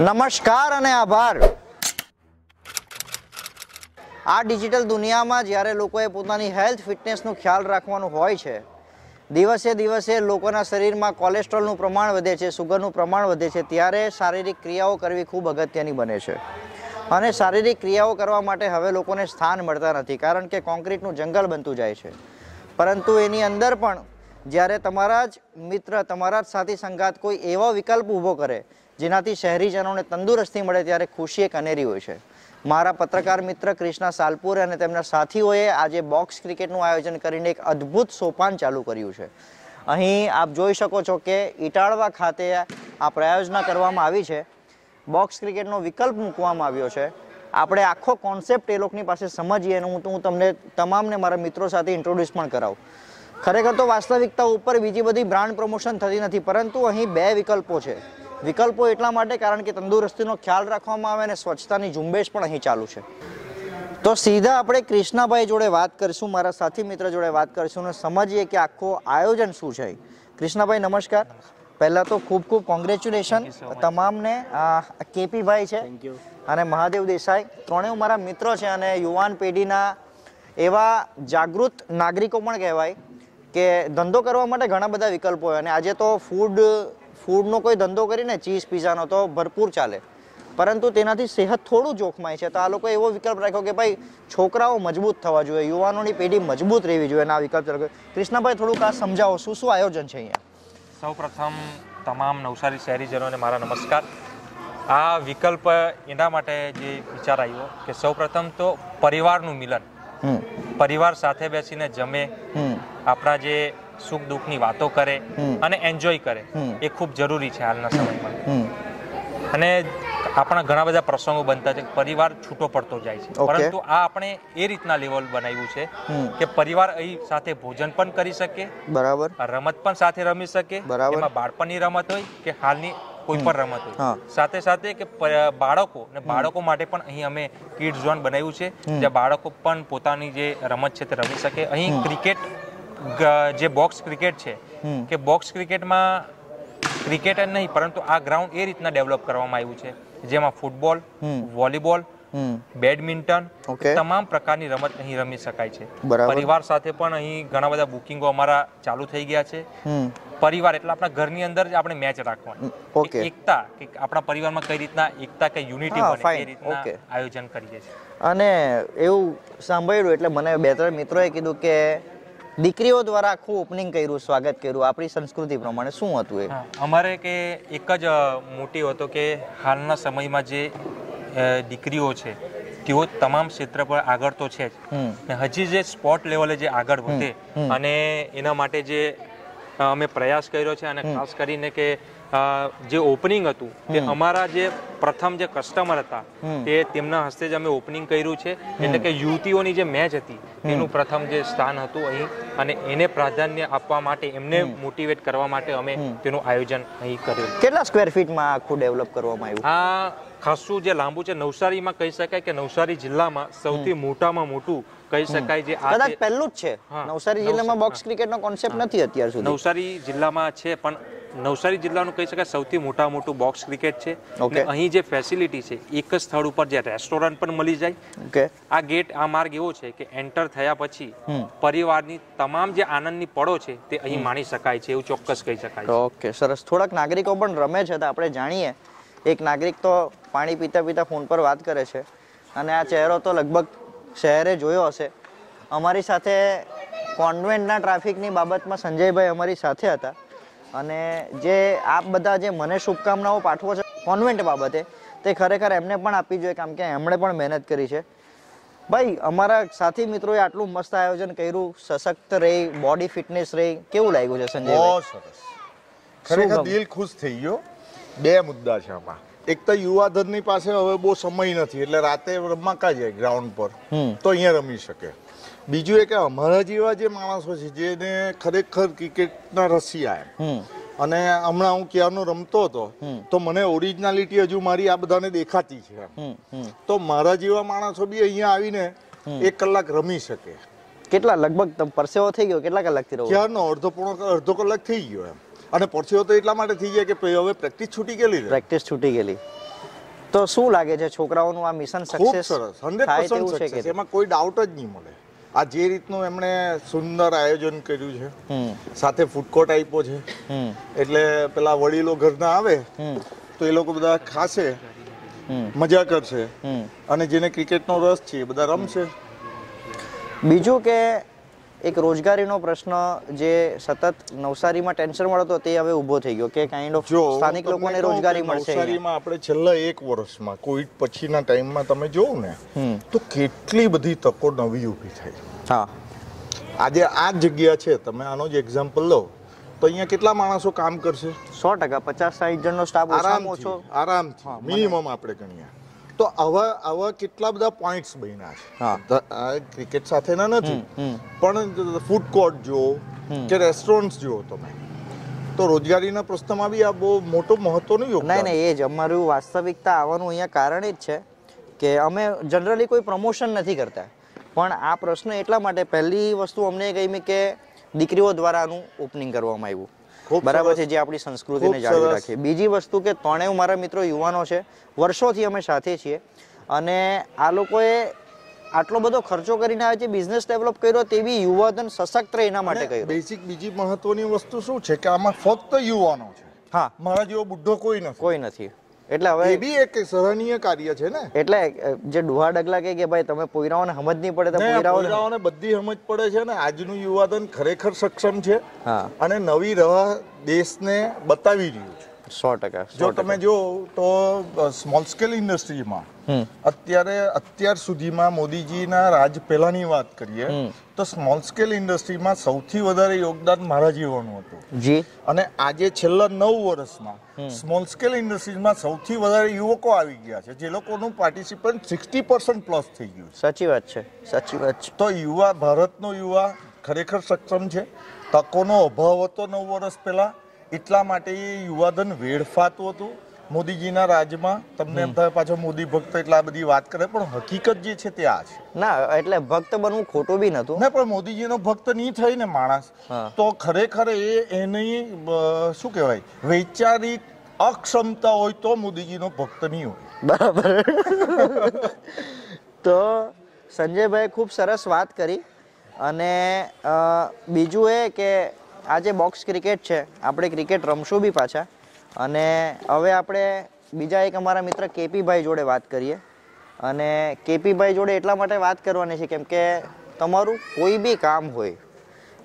નમસ્કાર અને આભાર. આ ડિજિટલ દુનિયામાં જ્યારે લોકોએ પોતાની હેલ્થ, ફિટનેસનું ખ્યાલ રાખવાનું હોય છે, દિવસે દિવસે લોકોના શરીરમાં કોલેસ્ટ્રોલનું પ્રમાણ વધે છે, સુગરનું પ્રમાણ વધે છે, ત્યારે શારીરિક ક્રિયાઓ કરવી ખૂબ અગત્યની બને છે. અને શારીરિક ક્રિયાઓ કરવા માટે હવે લોકોને સ્થાન મળતા નથી, કારણ કે કોન્ક્રીટનું જંગલ બનતું જાય છે. પરંતુ એની અંદર પણ જ્યારે તમારા જ મિત્ર, તમારા જ સાથી સંગાત કોઈ એવો વિકલ્પ ઊભો કરે જેનાથી શહેરીજનોને તંદુરસ્તી મળે ત્યારે ખુશી એક અનેરી હોય છે. મારા પત્રકાર મિત્ર કૃષ્ણા સાલપુર અને તેમના સાથીઓએ આજે બોક્સ ક્રિકેટનું આયોજન કરીને એક અદ્ભુત સોપાન ચાલુ કર્યું છે. અહીં આપ જોઈ શકો છો કે ઇટાળવા ખાતે આ પ્રયોજના કરવામાં આવી છે. બોક્સ ક્રિકેટનો વિકલ્પ મૂકવામાં આવ્યો છે. આપણે આખો કોન્સેપ્ટ એ લોકોની પાસે સમજીએ અને હું હું તમને તમામને મારા મિત્રો સાથે ઇન્ટ્રોડ્યુસ પણ કરાવું. ખરેખર તો વાસ્તવિકતા ઉપર બીજી બધી બ્રાન્ડ પ્રમોશન થતી નથી, પરંતુ અહીં બે વિકલ્પો છે. વિકલ્પો એટલા માટે કારણ કે તંદુરસ્તીનો ખ્યાલ રાખવામાં આવે અને સ્વચ્છતાની ઝુંબેશ પણ અહીં ચાલુ છે. તો સીધા આપણે કૃષ્ણાભાઈ જોડે વાત કરીશું મારા સાથી મિત્ર જોડે વાત કરીશું અને સમજીએ કે આખું આયોજન શું છે. કૃષ્ણાભાઈ નમસ્કાર. પહેલાં તો ખૂબ ખૂબ કોંગ્રેચ્યુલેશન તમામને કેપીભાઈ છે અને મહાદેવ દેસાઈ. ત્રણેય મારા મિત્રો છે અને યુવાન પેઢીના એવા જાગૃત નાગરિકો પણ કહેવાય કે ધંધો કરવા માટે ઘણા બધા વિકલ્પો હોય અને આજે તો ફૂડ ફૂડનો કોઈ ધંધો કરીને ચીઝ પીઝાનો તો ભરપૂર ચાલે. પરંતુ તેનાથી સેહત થોડું જોખમાય છે. તો આ લોકોએ એવો વિકલ્પ રાખ્યો કે ભાઈ છોકરાઓ મજબૂત થવા જોઈએ યુવાનોની પેઢી મજબૂત રહેવી જોઈએ. આ વિકલ્પ રાખ્યો કૃષ્ણભાઈ થોડુંક આ સમજાવો શું શું આયોજન છે અહીંયા? સૌપ્રથમ તમામ નવસારી શહેરીજનોને મારા નમસ્કાર. આ વિકલ્પ એના માટે જે વિચાર આવ્યો કે સૌપ્રથમ તો પરિવારનું મિલન. પરિવાર સાથે બેસીને જમે આપણા જે સુખ દુઃખની વાતો કરે અને એન્જોય કરે. એ ખૂબ જરૂરી છે હાલના સમયમાં. અને આપણા ઘણા બધા પ્રસંગો બનતા છે પરિવાર છૂટો પડતો જાય છે. પરંતુ આ આપણે એ રીતના લેવલ બનાવ્યું છે કે પરિવાર અહીં સાથે ભોજન પણ કરી શકે બરાબર. રમત પણ સાથે રમી શકે બરાબર. બાળપણની રમત હોય કે હાલની કોઈ પણ રમત હોય. સાથે સાથે કે બાળકો ને બાળકો માટે પણ અહીં અમે કિડ ઝોન બનાવ્યું છે જ્યાં બાળકો પણ પોતાની જે રમત છે તે રમી શકે. અહીં ક્રિકેટ જે બોક્સ ક્રિકેટ છે કે બોક્સ ક્રિકેટમાં ક્રિકેટ જ નહીં પરંતુ આ ગ્રાઉન્ડ એ રીતના ડેવલપ કરવામાં આવ્યું છે જેમાં ફૂટબોલ વોલીબોલ બેડમિન્ટન તમામ પ્રકારની રમત અહીં રમી શકાય છે. પરિવાર સાથે પણ અહીં ઘણા બધા બુકિંગો અમારા ચાલુ થઈ ગયા છે. પરિવાર એટલે આપણા ઘરની અંદર જ આપણે મેચ રાખવાની. એકતા કે આપણા પરિવારમાં કઈ રીતના એકતા કે યુનિટી બને એ રીતના આયોજન કરીએ છીએ અને એવું સાંભળ્યું એટલે મને બે ત્રણ મિત્રોએ કીધું કે દીકરીઓ દ્વારા આખું ઓપનિંગ કર્યું સ્વાગત કર્યું આપણી સંસ્કૃતિ પ્રમાણે શું હતું એ? અમારે કે એક જ મોટી હતો કે હાલના સમયમાં જે દીકરીઓ છે તેઓ તમામ ક્ષેત્ર પર આગળ તો છે જ. ને હજી જે સ્પોર્ટ લેવલે જે આગળ વધે અને એના માટે જે અમે પ્રયાસ કર્યો છે અને ખાસ કરીને કે જે ઓપનિંગ હતું તે અમારા જે પ્રથમ જે કસ્ટમર હતા તે તેમના હસ્તે જ અમે ઓપનિંગ કર્યું છે. એટલે કે યુવતીઓની જે મેચ હતી તેનું પ્રથમ જે સ્થાન હતું અહીં અને એને પ્રાધાન્ય આપવા માટે એમને મોટિવેટ કરવા માટે અમે તેનું આયોજન અહીં કર્યું. કેટલા સ્ક્વેર ફીટમાં આખું ડેવલપ કરવામાં આવ્યું? આ ખાસું જે લાંબુ છે નવસારીમાં કહી શકાય કે નવસારી જિલ્લામાં સૌથી મોટામાં મોટું કહી શકાય જે કદાચ પહેલું જ છે. નવસારી જિલ્લામાં બોક્સ ક્રિકેટનો કોન્સેપ્ટ નથી અત્યાર સુધી. નવસારી જિલ્લામાં છે પણ નવસારી જિલ્લાનું કહી શકાય સૌથી મોટા મોટું બોક્સ ક્રિકેટ છે. અને અહીં જે ફેસિલિટી છે એક જ સ્થળ ઉપર જે રેસ્ટોરન્ટ પણ મળી જાય. આ ગેટ આ માર્ગ એવો છે કે એન્ટર થયા પછી. પરિવારની તમામ જે આનંદની પળો છે તે અહીં માણી શકાય છે એવું ચોક્કસ કહી શકાય ઓકે સરસ. થોડાક નાગરિકો પણ રમે છે તો આપણે જાણીએ. એક નાગરિક તો પાણી પીતા પીતા ફોન પર વાત કરે છે. અને આ ચહેરો તો લગભગ શહેરે જોયો હશે. અમારી સાથે કોન્વેન્ટના ટ્રાફિકની બાબતમાં સંજયભાઈ અમારી સાથે હતા. અને જે આપ બધા જે મને શુભકામનાઓ પાઠવો છે કોન્વેન્ટ બાબતે તે ખરેખર એમને પણ આપવી જોઈએ કારણ કે એમણે પણ મહેનત કરી છે. ભાઈ અમારા સાથી મિત્રોએ આટલું મસ્ત આયોજન કર્યું સશક્ત રહી બોડી ફિટનેસ રહી. કેવું લાગ્યું છે સંજય બહુ સરસ. ખરેખર દિલ ખુશ થઈ ગયો. બે મુદ્દા છે આમાં. એક તો યુવાધનની પાસે હવે બહુ સમય નથી એટલે રાતે રમાકા જાય ગ્રાઉન્ડ પર. તો અહીંયા રમી શકે. બીજું એ કે અમારા જેવા જે માણસો છે જેને ખરેખર ક્રિકેટના રસિયા એમ. અને હમણાં હું ક્યારનો રમતો હતો તો મને ઓરિજિનાલિટી હજુ મારી આ બધાને દેખાતી છે તો મારા જેવા માણસો બી અહીંયા આવીને એક કલાક રમી શકે. કેટલા લગભગ પરસેવો થઈ ગયો કેટલા કલાકથી રહ્યો ક્યારનો? અડધો પોણો અડધો કલાક થઈ ગયો એમ. અને પરસેવો તો એટલા માટે થઈ જાય કે હવે પ્રેક્ટિસ છૂટી ગયેલી પ્રેક્ટિસ છૂટી ગયેલી. તો શું લાગે છે છોકરાઓનું આ મિશન સક્સેસ સરસ. હંડ્રેડ પર્સન્ટ સક્સેસ એમાં કોઈ ડાઉટ જ નહીં મળે. આ જે રીતનું એમણે સુંદર આયોજન કર્યું છે સાથે ફૂડ કોર્ટ આપ્યો છે એટલે પેલા વડીલો ઘરના આવે હમ. તો એ લોકો બધા ખાશે મજા કરશે હમ. અને જેને ક્રિકેટનો રસ છે એ બધા રમશે. બીજું કે એક રોજગારીનો પ્રશ્ન જે સતત નવસારીમાં ટેન્શન મળતો હતો તે હવે ઊભો થઈ ગયો કે કાઇન્ડ ઓફ સ્થાનિક લોકોને રોજગારી મળશે નવસારીમાં આપણે છેલ્લા એક વર્ષમાં કોવિડ પછીના ટાઈમમાં તમે જોવો ને તો કેટલી બધી તકો નવી ઊભી થઈ. હા. આજે આ જગ્યા છે તમે આનો જ એક્ઝામ્પલ લો. તો અહીંયા કેટલા માણસો કામ કરશે? સો ટકા પચાસ સાઠ જણનો સ્ટાફ આરામ ઓછો. આરામ આરામથી મિનિમમ આપણે ગણીએ. તો આવા આવા કેટલા બધા પોઈન્ટ્સ બન્યા હા. છે આ ક્રિકેટ સાથેના નથી. પણ ફૂડ કોર્ટ જુઓ કે રેસ્ટોરન્ટ જુઓ તમે તો રોજગારીના પ્રશ્નમાં બી આ બહુ મોટું મહત્વનું નહીં યોગદાન નહીં એ જ. અમારું વાસ્તવિકતા આવવાનું અહીંયા કારણ જ છે કે અમે જનરલી કોઈ પ્રમોશન નથી કરતા. પણ આ પ્રશ્ન એટલા માટે પહેલી વસ્તુ અમને ગમી કે દીકરીઓ દ્વારા આનું ઓપનિંગ કરવામાં આવ્યું. બરાબર છે જે આપણી સંસ્કૃતિને જાળવી. રાખીએ બીજી વસ્તુ કે ત્રણેય મારા મિત્રો યુવાનો છે વર્ષોથી અમે સાથે છીએ અને આ લોકોએ આટલો બધો ખર્ચો કરીને આવે છે બિઝનેસ ડેવલપ કર્યો તે બી યુવાધન સશક્ત રહે એના માટે કર્યો. બેસિક બીજી મહત્વની વસ્તુ શું છે કે આમાં ફક્ત યુવાનો છે. હા. મારા જેવો બુઢો કોઈ નથી. કોઈ નથી. એટલે હવે એ બી એક સરાહનીય કાર્ય છે ને? એટલે જે ડુહા ડગલા કહે કે ભાઈ તમે પોયરાઓને સમજ નહીં પડે તો પોયરાઓને બધી સમજ પડે છે ને. આજનું યુવાધન ખરેખર સક્ષમ છે હા. અને નવી રાહ દેશને બતાવી રહ્યું છે. સો ટકા જો તમે જો તો સ્મોલ સ્કેલ ઇન્ડસ્ટ્રીમાં અત્યારે અત્યાર સુધીમાં મોદીજીના રાજ પહેલાની વાત કરીએ તો સ્મોલ સ્કેલ ઇન્ડસ્ટ્રીમાં સૌથી વધારે યોગદાન મારા જીવનનું હતું. જી. અને આજે છેલ્લા નવ વર્ષમાં સ્મોલ સ્કેલ ઇન્ડસ્ટ્રીઝમાં સૌથી વધારે યુવકો આવી ગયા છે જે લોકોનું પાર્ટિસિપન્ટ સિક્સટી પર્સન્ટ પ્લસ થઈ ગયું સાચી વાત છે સાચી વાત છે. તો યુવા ભારતનો યુવા ખરેખર સક્ષમ છે. તકોનો અભાવ હતો નવ વર્ષ પહેલા એટલા માટે એ યુવાધન વેડફાતું હતું. મોદીજીના રાજમાં તમને એમ થાય પાછો મોદી ભક્ત એટલે આ બધી વાત કરે પણ હકીકત જે છે તે આ છે. ના એટલે ભક્ત બનવું ખોટું બી નતું ને પણ મોદીજીનો ભક્ત નહીં થઈ ને માણસ તો ખરેખર એ એની શું કહેવાય વૈચારિક અક્ષમતા હોય તો મોદીજીનો ભક્ત નહીં હોય. બરાબર. તો સંજયભાઈ ખૂબ સરસ વાત કરી. અને બીજું એ કે આ જે બોક્સ ક્રિકેટ છે, આપણે ક્રિકેટ રમશું બી પાછા. અને હવે આપણે બીજા એક અમારા મિત્ર કેપીભાઈ જોડે વાત કરીએ. અને કેપીભાઈ જોડે એટલા માટે વાત કરવાની છે કેમ કે તમારું કોઈ બી કામ હોય,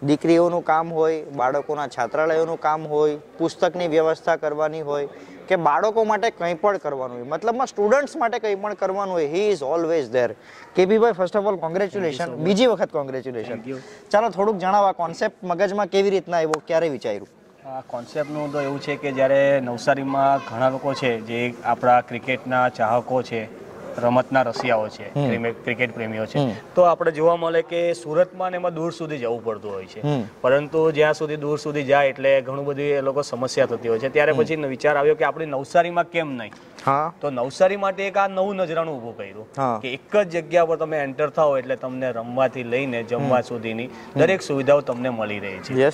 દીકરીઓનું કામ હોય, બાળકોના છાત્રાલયોનું કામ હોય, પુસ્તકની વ્યવસ્થા કરવાની હોય કે બાળકો માટે કંઈ પણ કરવાનું હોય. મતલબમાં સ્ટુડન્ટ્સ માટે કંઈ પણ કરવાનું હોય હી ઇઝ ઓલવેઝ ધેર કેબીભાઈ ફર્સ્ટ ઓફ ઓલ કોંગ્રેચ્યુલેશન બીજી વખત કોંગ્રેચ્યુલેશન ચાલો થોડુંક જણાવો આ કોન્સેપ્ટ મગજમાં કેવી રીતના આવ્યો ક્યારે વિચાર્યું? આ કોન્સેપ્ટનું તો એવું છે કે જ્યારે નવસારીમાં ઘણા લોકો છે જે આપણા ક્રિકેટના ચાહકો છે રમતના રસિયાઓ છે ક્રિકેટ પ્રેમીઓ છે. તો આપણે જોવા મળે કે સુરતમાં ને એમાં દૂર સુધી જવું પડતું હોય છે. પરંતુ જ્યાં સુધી દૂર સુધી જાય એટલે ઘણું બધું એ લોકો સમસ્યા થતી હોય છે. ત્યારે પછી વિચાર આવ્યો કે આપણે નવસારીમાં કેમ નહીં? તો નવસારી માટે એક આ નવું નજરાણું ઊભું કર્યું. કે એક જ જગ્યા પર તમે એન્ટર થાઓ એટલે તમને રમવાથી લઈને જમવા સુધીની દરેક સુવિધાઓ તમને મળી રહી છે.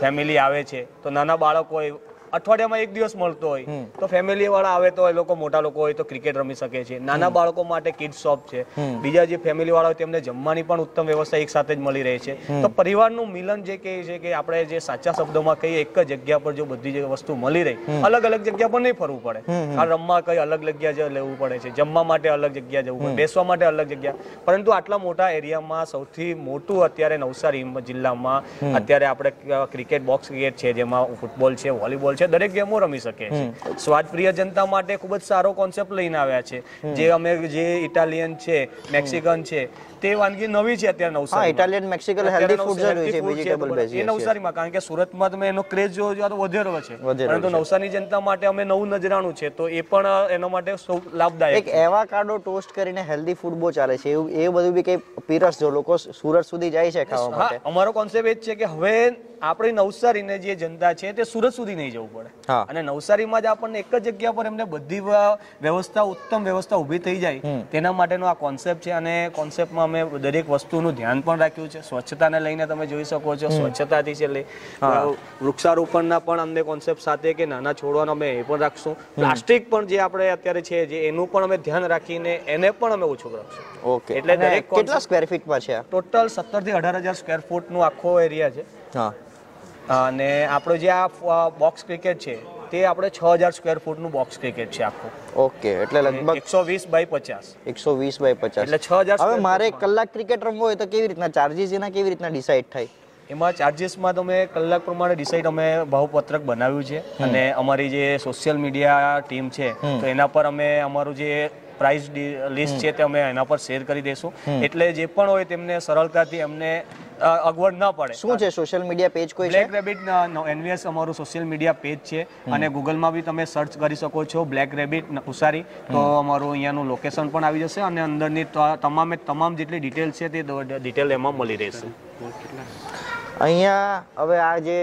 ફેમિલી આવે છે. તો નાના બાળકો અઠવાડિયામાં એક દિવસ મળતો હોય તો ફેમિલી વાળા આવે તો એ લોકો મોટા લોકો હોય તો ક્રિકેટ રમી શકે છે. નાના બાળકો માટે કિડ શોપ છે. બીજા જે ફેમિલી વાળા હોય તેમને જમવાની પણ ઉત્તમ વ્યવસ્થા એક સાથે જ મળી રહે છે. તો પરિવારનું મિલન જે કહે છે કે આપણે જે સાચા શબ્દોમાં કહીએ એક જ જગ્યા પર જો બધી જે વસ્તુ મળી રહી અલગ અલગ જગ્યા પર નહીં ફરવું પડે. આ રમવા કઈ અલગ જગ્યા જ લેવું પડે છે. જમવા માટે અલગ જગ્યા જવું પડે. બેસવા માટે અલગ જગ્યા. પરંતુ આટલા મોટા એરિયામાં સૌથી મોટું અત્યારે નવસારી જિલ્લામાં અત્યારે આપણે ક્રિકેટ બોક્સ ક્રિકેટ છે જેમાં ફૂટબોલ છે વોલીબોલ છે. દરેક ગેમો રમી શકે છે. સ્વાદ પ્રિય જનતા માટે ખૂબ જ સારો કોન્સેપ્ટ લઈને આવ્યા છે. જે અમે જે ઇટાલિયન છે મેક્સિકન છે તે વાનગી નવી છે અત્યારે Navsari Italian Mexican healthy food છે વેજીટેબલ એ નવસારીમાં કારણ કે સુરતમાં તમે એનો ક્રેઝ જો જો તો વધેરો છે. પરંતુ નવસારી જનતા માટે અમે નવું નજરાણું છે તો એ પણ એના માટે સૌ લાભદાયક એક એવાકાડો ટોસ્ટ કરીને હેલ્ધી ફૂડ બહુ ચાલે છે. એવું એ બધું બી કઈ પીરસજો લોકો સુરત સુધી જાય છે ખાવા માટે. અમારો કોન્સેપ્ટ એ જ છે કે હવે આપણી નવસારીને જે જનતા છે તે સુરત સુધી નહીં જવું. પડે. અને નવસારીમાં જ આપણને એક જ જગ્યા પર એમને બધી વ્યવસ્થા ઉત્તમ વ્યવસ્થા ઊભી થઈ જાય. તેના માટેનો આ કોન્સેપ્ટ છે અને કોન્સેપ્ટમાં અમે દરેક વસ્તુનું ધ્યાન પણ રાખ્યું છે. સ્વચ્છતાને લઈને તમે જોઈ શકો છો. સ્વચ્છતાથી છે લઈ વૃક્ષારોપણના પણ અમને કોન્સેપ્ટ સાથે કે નાના છોડવાનો અમે એ પણ રાખશું. પ્લાસ્ટિક પણ જે આપણે અત્યારે છે જે એનું પણ અમે ધ્યાન રાખીને એને પણ અમે ઓછું રાખશું. ઓકે. એટલે એટલે દરેક કેટલા સ્ક્વેર ફીટમાં છે ટોટલ સત્તરથી અઢાર હજાર સ્ક્વેર ફૂટનું આખો એરિયા છે. હા. અને આપણો જે આ બોક્સ ક્રિકેટ છે તે આપણે છ હજાર સ્ક્વેર ફૂટનું બોક્સ ક્રિકેટ છે આખું. ઓકે એટલે લગભગ એકસો વીસ બાય પચાસ. એકસો વીસ બાય પચાસ. એટલે છ હજાર હવે મારે કલાક ક્રિકેટ રમવો હોય તો કેવી રીતના ચાર્જીસ એના કેવી રીતના ડિસાઇડ થાય? એમાં ચાર્જીસમાં તમે કલાક પ્રમાણે ડિસાઇડ અમે ભાવપત્રક બનાવ્યું છે અને અમારી જે સોશિયલ મીડિયા ટીમ છે તો એના પર અમે અમારું જે પ્રાઇસ લિસ્ટ છે તે અમે એના પર શેર કરી દઈશું એટલે જે પણ હોય તેમને સરળતાથી એમને અ, અગવડ ન પડે. શું છે સોશિયલ મીડિયા પેજ કોઈ બ્લેક રેબિટ એનવીએસ અમારું સોશિયલ મીડિયા પેજ છે. અને ગૂગલમાં બી તમે સર્ચ કરી શકો છો બ્લેક રેબિટ ઉસારી તો અમારું અહીંયાનું લોકેશન પણ આવી જશે અને અંદરની તમામે તમામ જેટલી ડિટેલ છે તે ડિટેલ એમાં મળી રહેશે. અહીંયા હવે આ જે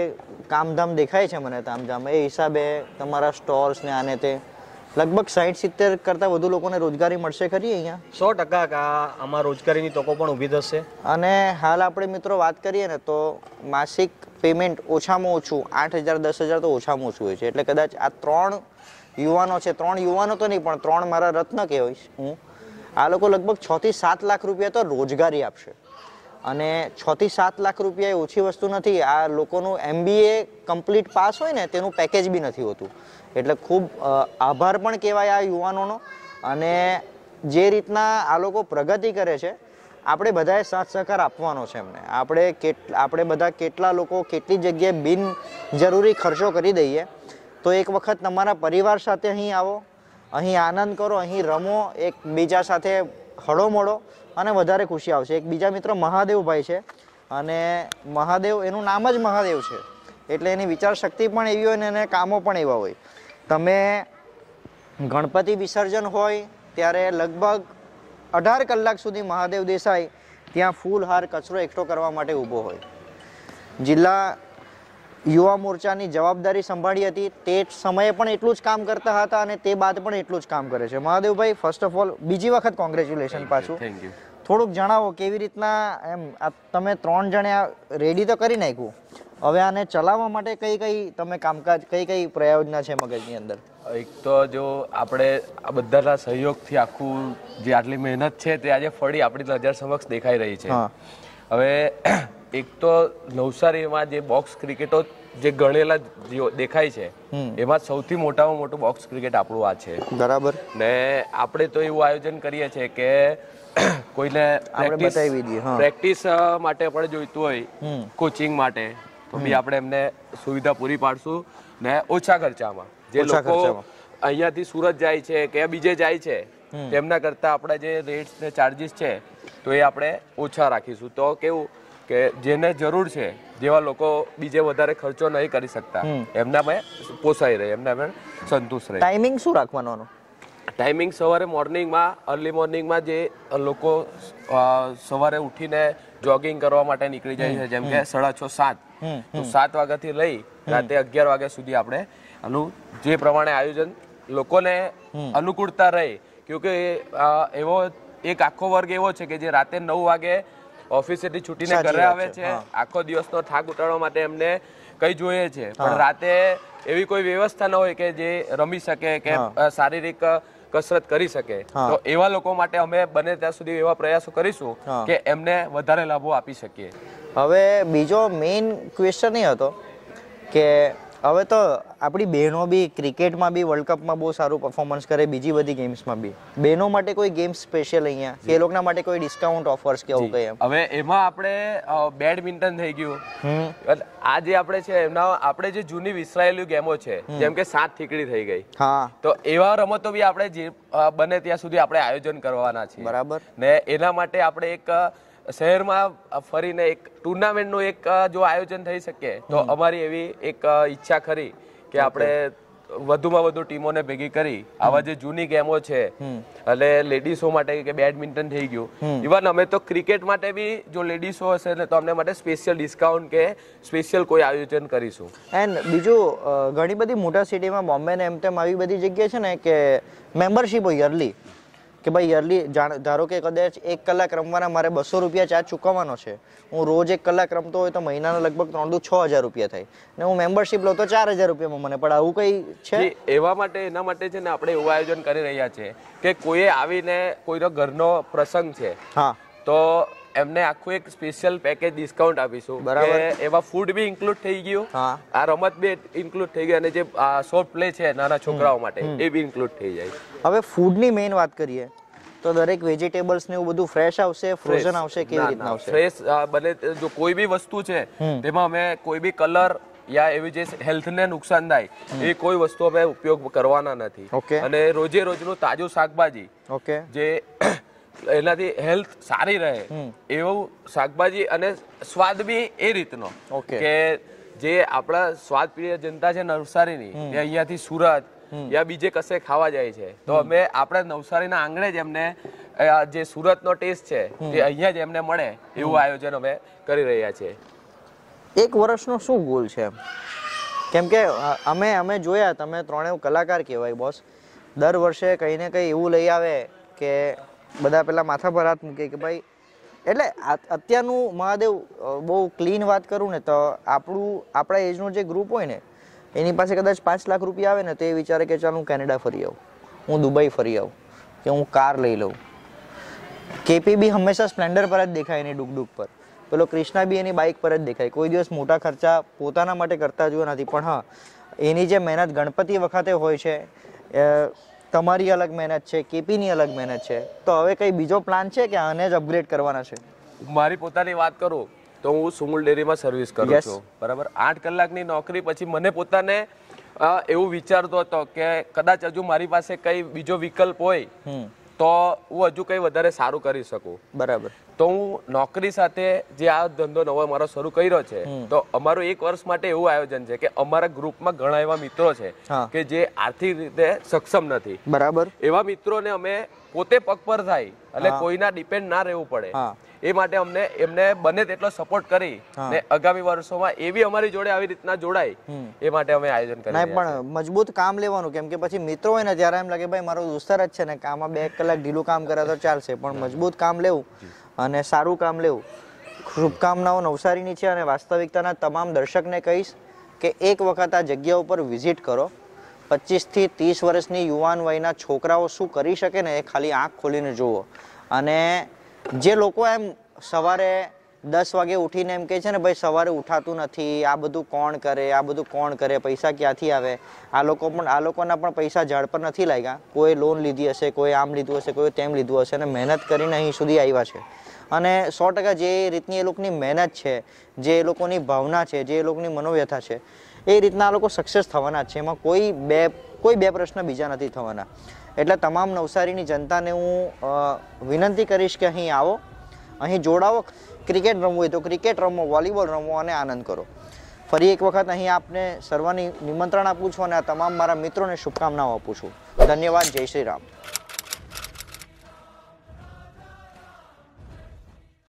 કામધામ દેખાય છે મને તામધામ એ હિસાબે તમારા સ્ટોલ્સ ને આને તે લગભગ સાઠ સિત્તેર કરતાં વધુ લોકોને રોજગારી મળશે ખરી અહીંયા? સો ટકા આમાં રોજગારીની તકો પણ ઊભી થશે. અને હાલ આપણે મિત્રો વાત કરીએ ને તો માસિક પેમેન્ટ ઓછામાં ઓછું આઠ હજાર દસ હજાર તો ઓછામાં ઓછું હોય છે. એટલે કદાચ આ ત્રણ યુવાનો છે ત્રણ યુવાનો તો નહીં પણ ત્રણ મારા રત્ન કહેવાય હું. આ લોકો લગભગ છ થી સાત લાખ રૂપિયા તો રોજગારી આપશે. અને છ થી સાત લાખ રૂપિયા એ ઓછી વસ્તુ નથી આ લોકોનું એમબીએ કમ્પ્લીટ પાસ હોય ને તેનું પેકેજ બી નથી હોતું. એટલે ખૂબ આભાર પણ કહેવાય આ યુવાનોનો. અને જે રીતના આ લોકો પ્રગતિ કરે છે, આપણે બધાએ સાથ સહકાર આપવાનો છે એમને. આપણે કેટ, આપણે બધા કેટલા લોકો કેટલી જગ્યાએ બિન જરૂરી ખર્ચો કરી દઈએ. તો એક વખત તમારા પરિવાર સાથે અહીં આવો, અહીં આનંદ કરો, અહીં રમો, એકબીજા સાથે હળોમળો અને વધારે ખુશી આવશે. એક બીજા મિત્ર મહાદેવભાઈ છે અને મહાદેવ, એનું નામ જ મહાદેવ છે. એટલે એની વિચાર શક્તિ પણ એવી હોય ને એને કામો પણ એવા હોય. તમે ગણપતિ વિસર્જન હોય ત્યારે લગભગ અઢાર કલાક સુધી મહાદેવ દેસાઈ ત્યાં ફૂલ હાર કચરો એકઠો કરવા માટે ઊભો હોય. જિલ્લા યુવા મોરચાની જવાબદારી સંભાળી હતી. તે સમયે પણ એટલું જ કામ કરતા હતા અને તે બાદ પણ એટલું જ કામ કરે છે. મહાદેવભાઈ ફર્સ્ટ ઓફ ઓલ બીજી વખત કોંગ્રેચ્યુલેશન પાછું. થેન્ક યુ થોડુંક જણાવો કેવી રીતના એમ આ તમે ત્રણ જણે રેડી તો કરી નાખ્યું? હવે આને ચલાવવા માટે કઈ કઈ તમે કામકાજ કઈ કઈ પ્રયોજના છે મગજની અંદર? એક તો જો આપણે આ બધાના સહયોગથી આખું જે આટલી મહેનત છે તે આજે ફળી આપણી નજર સમક્ષ દેખાઈ રહી છે. હવે એક તો નવસારીમાં જે બોક્સ ક્રિકેટો જે ગણેલા દેખાય છે એમાં સૌથી મોટામાં મોટું બોક્સ ક્રિકેટ આપણું આ છે. બરાબર. ને આપણે તો એવું આયોજન કરીએ છીએ કે કોઈને. પ્રેક્ટિસ માટે પણ જોઈતું હોય કોચિંગ માટે. તો બી આપણે એમને સુવિધા પૂરી પાડશું ને ઓછા ખર્ચામાં. જે લોકો અહીંયાથી સુરત જાય છે કે બીજે જાય છે તેમના કરતા આપણા જે રેટ્સ ને ચાર્જીસ છે તો એ આપણે ઓછા રાખીશું. તો કેવું કે જેને જરૂર છે જેવા લોકો બીજે વધારે ખર્ચો નહીં કરી શકતા એમના એમનામાં પોસાઈ રહે એમનામાં સંતુષ્ટ રહે ટાઈમિંગ શું રાખવાનો? ટાઈમિંગ સવારે મોર્નિંગમાં અર્લી મોર્નિંગમાં જે લોકો સવારે ઉઠીને જોગિંગ કરવા માટે નીકળી જાય છે જેમ કે સાડા છ સાત. તો સાત વાગ્યાથી લઈ રાતે અગિયાર વાગ્યા સુધી આપણે આનું જે પ્રમાણે આયોજન લોકોને અનુકૂળતા રહે. કેમકે એવો એક આખો વર્ગ એવો છે કે જે રાતે નવ વાગે ઓફિસેથી છૂટીને ઘરે આવે છે, આખો દિવસનો થાક ઉતારવા માટે એમને કઈ જોઈએ છે. પણ રાતે એવી કોઈ વ્યવસ્થા ન હોય કે જે રમી શકે કે શારીરિક કસરત કરી શકે. તો એવા લોકો માટે અમે બને ત્યાં સુધી એવા પ્રયાસો કરીશું કે એમને વધારે લાભો આપી શકીએ. હવે બીજો મેઇન ક્વેશ્ચન એ હતો કે હવે તો આપણી બહેનો બી ક્રિકેટમાં બી વર્લ્ડ કપમાં બહુ સારું પરફોર્મન્સ કરે બીજી બધી ગેમ્સમાં બી. બહેનો માટે કોઈ ગેમ સ્પેશિયલ અહીંયા? કે લોકોના માટે કોઈ ડિસ્કાઉન્ટ ઓફર્સ કે એવું કંઈ હવે એમાં આપણે બેડમિન્ટન થઈ ગયું. આ જે આપણે છે એમના આપણે જે જૂની વિસરાયેલી ગેમો છે જેમ કે સાત ઠીકડી થઈ ગઈ. હા. તો એવા રમતો બી આપણે જે બને ત્યાં સુધી આપણે આયોજન કરવાના છીએ. બરાબર. ને એના માટે આપણે એક શહેરમાં ફરીને એક ટુર્નામેન્ટનું એક જો આયોજન થઈ શકે તો અમારી એવી એક ઈચ્છા ખરી કે આપણે વધુમાં વધુ ટીમોને ભેગી કરી. આવા જે જૂની ગેમો છે એટલે લેડીસો માટે કે બેડમિન્ટન થઈ ગયું. ઇવન અમે તો ક્રિકેટ માટે બી જો લેડીસો હશે ને તો અમને માટે સ્પેશિયલ ડિસ્કાઉન્ટ કે સ્પેશિયલ કોઈ આયોજન કરીશું. એન્ડ બીજું ઘણી બધી મોટા સિટીમાં બોમ્બે ને એમ તેમ આવી બધી જગ્યા છે ને કે મેમ્બરશિપ હોય યરલી કે ભાઈ યરલી ધારો કે કદાચ એક કલાક રમવાના મારે બસો રૂપિયા ચાર્જ ચૂકવવાનો છે હું રોજ એક કલાક રમતો હોય તો મહિનાના લગભગ ત્રણ દુ છ હજાર રૂપિયા થાય. ને હું મેમ્બરશિપ લઉં તો ચાર હજાર રૂપિયામાં મને પણ આવું કંઈ છે? એવા માટે એના માટે છે ને આપણે એવું આયોજન કરી રહ્યા છે કે કોઈએ આવીને કોઈનો ઘરનો પ્રસંગ છે હા. તો એમને આખું એક સ્પેશિયલ પેકેજ ડિસ્કાઉન્ટ આપીશું. બરાબર. એવા ફૂડ બી ઇન્ક્લુડ થઈ ગયું. આ રમત બી ઇન્ક્લુડ થઈ ગઈ અને જે સોફ્ટ પ્લે છે નાના છોકરાઓ માટે એ બી ઇન્ક્લુડ થઈ જાય. હવે ફૂડની મેઇન વાત કરીએ તો દરેક વેજીટેબલ્સ ને એવું બધું ફ્રેશ આવશે ફ્રોઝન આવશે કેવી રીતના આવશે? ફ્રેશ બને જો કોઈ બી વસ્તુ છે તેમાં અમે કોઈ બી કલર યા એવી જે હેલ્થને નુકસાન થાય એ કોઈ વસ્તુ અમે ઉપયોગ કરવાના નથી. અને રોજે રોજનું તાજું શાકભાજી ઓકે જે એનાથી હેલ્થ સારી રહે એવું શાકભાજી અને સ્વાદ બી એ રીતનો. કે જે આપણા સ્વાદ પ્રિય જનતા છે નવસારીની એ અહીંયાથી સુરત યા બીજે કશે ખાવા જાય છે. તો અમે આપણા નવસારીના આંગણે જ એમને જે સુરતનો ટેસ્ટ છે તે અહીંયા જ એમને મળે એવું આયોજન અમે કરી રહ્યા છીએ એક વર્ષનો શું ગોલ છે કેમ કે અમે અમે જોયા તમે ત્રણેય કલાકાર કહેવાય બોસ દર વર્ષે કંઈ ને કંઈ એવું લઈ આવે કે બધા પેલા માથા પર હાથ મૂકે કે ભાઈ, એટલે અત્યારનું મહાદેવ બહુ ક્લીન વાત કરું ને તો આપણું, આપણા એજનું જે ગ્રુપ હોય ને, એની પાસે કદાચ પાંચ લાખ રૂપિયા આવે ને તો એ વિચારે કે ચાલ હું કેનેડા ફરી આવું, હું દુબઈ ફરી આવું, કે હું કાર લઈ લઉં. કેપી બી હંમેશા સ્પ્લેન્ડર પર જ દેખાય એની ડુક પર. પેલો ક્રિષ્ના બી એની બાઇક પર જ દેખાય. કોઈ દિવસ મોટા ખર્ચા પોતાના માટે કરતા જોયો નથી. પણ હા, એની જે મહેનત ગણપતિ વખતે હોય છે તમારી અલગ મહેનત છે કેપીની અલગ મહેનત છે. તો હવે કઈ બીજો પ્લાન છે કે આને જ અપગ્રેડ કરવાના છે? મારી પોતાની વાત કરું તો હું સુમુલ ડેરીમાં સર્વિસ કરું છું. બરાબર? આઠ કલાકની નોકરી પછી મને પોતાને એવું વિચારતો હતો કે કદાચ હજુ મારી પાસે કઈ બીજો વિકલ્પ હોય તો હું હજુ કઈ વધારે સારું કરી શકું. બરાબર. તો હું નોકરી સાથે જે આ ધંધો નવો મારો શરૂ કર્યો છે તો અમારું એક વર્ષ માટે એવું આયોજન છે કે અમારા ગ્રુપમાં ઘણા એવા મિત્રો છે કે જે આર્થિક રીતે સક્ષમ નથી. બરાબર. એવા મિત્રોને અમે પોતે પગ પર થાય એટલે કોઈના ડિપેન્ડ ના રહેવું પડે. એ માટે અમને એમને બને તેટલો સપોર્ટ કરી ને આગામી વર્ષોમાં એવી અમારી જોડે આવી રીતના જોડાય એ માટે અમે આયોજન કરી. પણ મજબૂત કામ લેવાનું કેમ કે પછી મિત્રો હોય ને ત્યારે એમ લાગે ભાઈ મારો દોસ્તર જ છે ને કામમાં બે કલાક ઢીલું કામ કરે તો ચાલશે. પણ મજબૂત કામ લેવું અને સારું કામ લેવું. શુભકામનાઓ નવસારીની છે અને વાસ્તવિકતાના તમામ દર્શકને કહીશ કે એક વખત આ જગ્યા ઉપર વિઝિટ કરો. પચીસથી ત્રીસ વર્ષની યુવાન વયના છોકરાઓ શું કરી શકે ને એ ખાલી આંખ ખોલીને જુઓ. અને જે લોકો એમ સવારે દસ વાગે ઉઠીને એમ કહે છે ને, ભાઈ, સવારે ઉઠાતું નથી, આ બધું કોણ કરે, આ બધું કોણ કરે, પૈસા ક્યાંથી આવે? આ લોકો પણ, આ લોકોના પણ પૈસા ઝાડ પર નથી લાગ્યા. કોઈ લોન લીધી હશે, કોઈ આમ લીધું હશે, કોઈ તેમ લીધું હશે અને મહેનત કરીને અહીં સુધી આવ્યા છે. અને સો ટકા જે રીતની એ લોકોની મહેનત છે, જે એ લોકોની ભાવના છે, જે એ લોકોની મનોવ્યથા છે, એ રીતના આ લોકો સક્સેસ થવાના છે. એમાં કોઈ બે કોઈ બે પ્રશ્ન બીજા નથી થવાના. એટલે તમામ નવસારીની જનતાને હું વિનંતી કરીશ કે અહીં આવો, અહીં જોડાવો, ક્રિકેટ રમવું હોય તો ક્રિકેટ રમો, વોલીબોલ રમો અને આનંદ કરો. ફરી એક વખત અહીં આપને સર્વની નિમંત્રણ આપું છું અને આ તમામ મારા મિત્રોને શુભકામનાઓ આપું છું. ધન્યવાદ, જય શ્રી રામ.